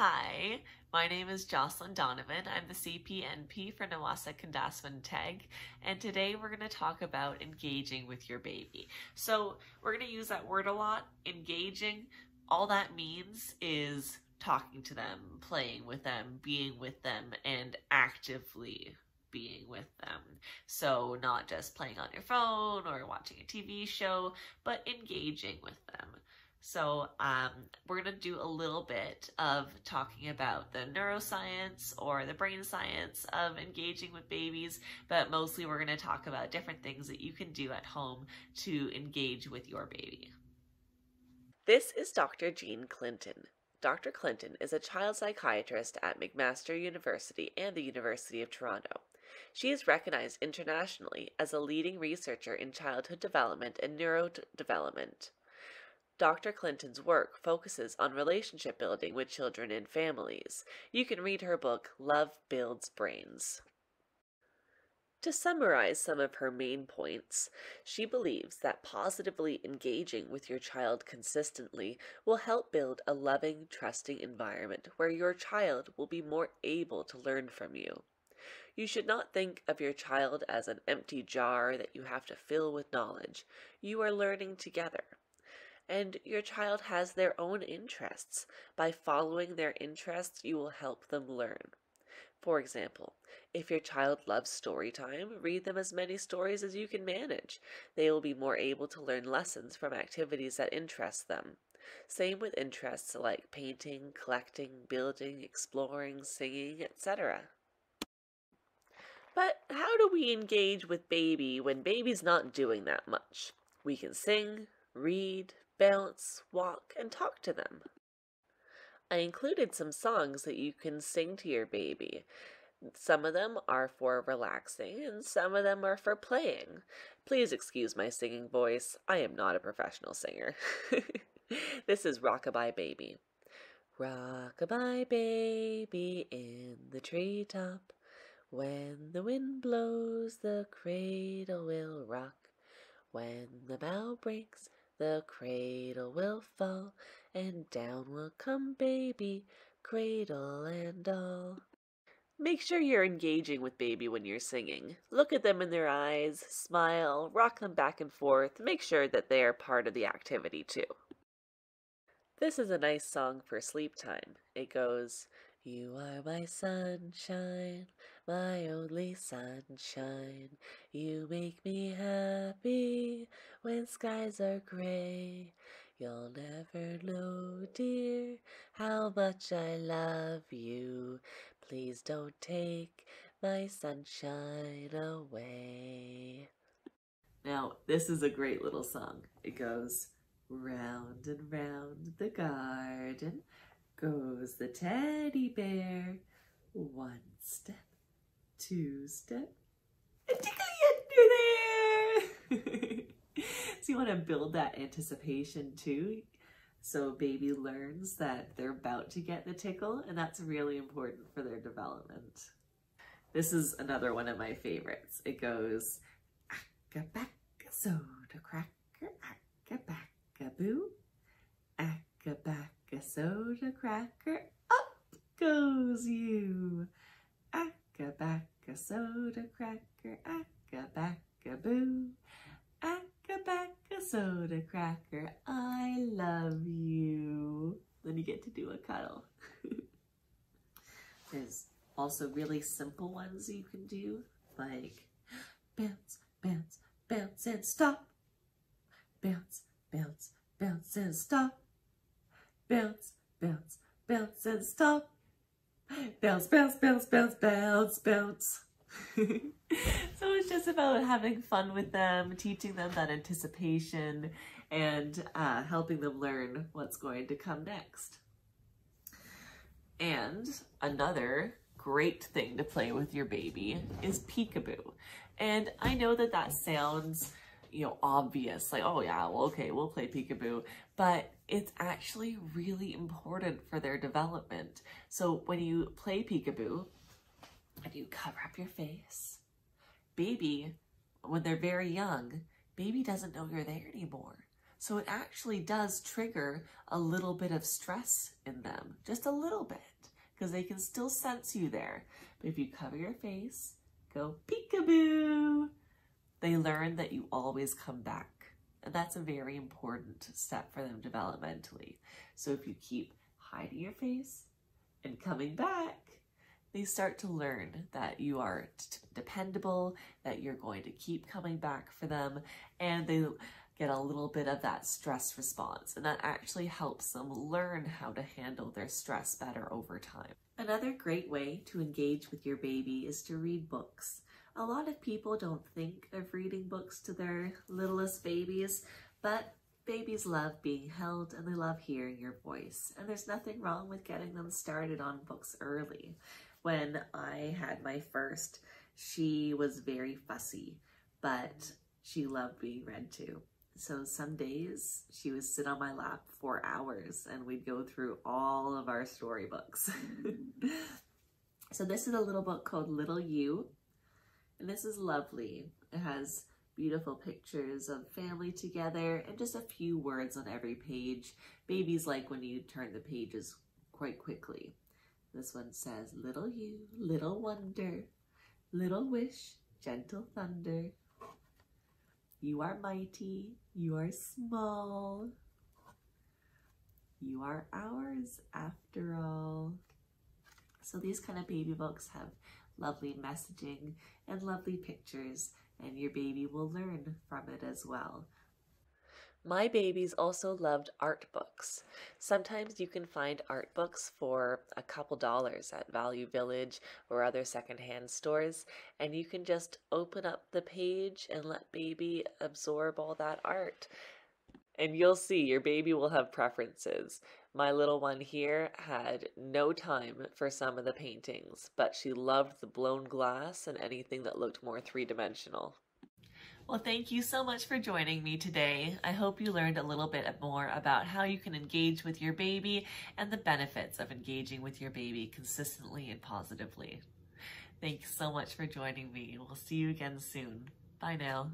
Hi, my name is Jocelyn Donovan. I'm the CPNP for Niwasa Kandaswan Teg, and today we're going to talk about engaging with your baby. So we're going to use that word a lot, engaging. All that means is talking to them, playing with them, being with them, and actively being with them. So not just playing on your phone or watching a TV show, but engaging with them. So um, we're going to do a little bit of talking about the neuroscience or the brain science of engaging with babies, but mostly we're going to talk about different things that you can do at home to engage with your baby. This is Dr. Jean Clinton. Dr. Clinton is a child psychiatrist at McMaster University and the University of Toronto. She is recognized internationally as a leading researcher in childhood development and neurodevelopment. Dr. Clinton's work focuses on relationship building with children and families. You can read her book, Love Builds Brains. To summarize some of her main points, she believes that positively engaging with your child consistently will help build a loving, trusting environment where your child will be more able to learn from you. You should not think of your child as an empty jar that you have to fill with knowledge. You are learning together and your child has their own interests. By following their interests, you will help them learn. For example, if your child loves story time, read them as many stories as you can manage. They will be more able to learn lessons from activities that interest them. Same with interests like painting, collecting, building, exploring, singing, etc. But how do we engage with baby when baby's not doing that much? We can sing, read, bounce, walk, and talk to them. I included some songs that you can sing to your baby. Some of them are for relaxing and some of them are for playing. Please excuse my singing voice. I am not a professional singer. this is Rockabye Baby. Rockabye baby in the treetop. When the wind blows, the cradle will rock. When the bough breaks, the cradle will fall, and down will come baby, cradle and all. Make sure you're engaging with baby when you're singing. Look at them in their eyes, smile, rock them back and forth. Make sure that they are part of the activity too. This is a nice song for sleep time. It goes, You are my sunshine, my only sunshine. You make me happy when skies are gray. You'll never know, dear, how much I love you. Please don't take my sunshine away. Now, this is a great little song. It goes, Round and round the garden goes the teddy bear. One step two step, and tickly under there. so you want to build that anticipation too. So baby learns that they're about to get the tickle and that's really important for their development. This is another one of my favorites. It goes, acca bacca soda cracker, bacca boo, bacca soda cracker, up goes you. Acca bacca soda cracker, acca bacca boo. Acca bacca soda cracker, I love you. Then you get to do a cuddle. There's also really simple ones you can do, like bounce, bounce, bounce and stop. Bounce, bounce, bounce and stop. Bounce, bounce, bounce and stop. Bounce, bounce, bounce, bounce, bounce, bounce. so it's just about having fun with them, teaching them that anticipation, and uh, helping them learn what's going to come next. And another great thing to play with your baby is peekaboo. And I know that that sounds you know, obvious, like, oh yeah, well, okay, we'll play peekaboo, but it's actually really important for their development. So when you play peekaboo and you cover up your face, baby, when they're very young, baby doesn't know you're there anymore. So it actually does trigger a little bit of stress in them, just a little bit, because they can still sense you there. But if you cover your face, go peekaboo, they learn that you always come back. And that's a very important step for them developmentally. So if you keep hiding your face and coming back, they start to learn that you are dependable, that you're going to keep coming back for them, and they get a little bit of that stress response. And that actually helps them learn how to handle their stress better over time. Another great way to engage with your baby is to read books. A lot of people don't think of reading books to their littlest babies, but babies love being held and they love hearing your voice. And there's nothing wrong with getting them started on books early. When I had my first, she was very fussy, but she loved being read to. So some days she would sit on my lap for hours and we'd go through all of our storybooks. so this is a little book called Little You and this is lovely. It has beautiful pictures of family together and just a few words on every page. Babies like when you turn the pages quite quickly. This one says, Little you, little wonder, little wish, gentle thunder. You are mighty, you are small. You are ours after all. So these kind of baby books have lovely messaging and lovely pictures, and your baby will learn from it as well. My babies also loved art books. Sometimes you can find art books for a couple dollars at Value Village or other secondhand stores, and you can just open up the page and let baby absorb all that art. And you'll see your baby will have preferences. My little one here had no time for some of the paintings, but she loved the blown glass and anything that looked more three-dimensional. Well, thank you so much for joining me today. I hope you learned a little bit more about how you can engage with your baby and the benefits of engaging with your baby consistently and positively. Thanks so much for joining me. We'll see you again soon. Bye now.